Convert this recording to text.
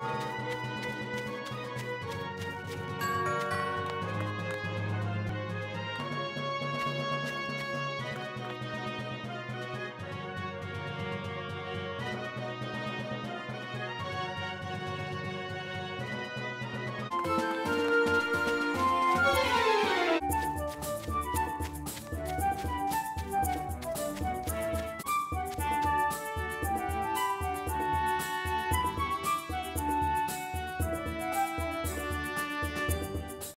you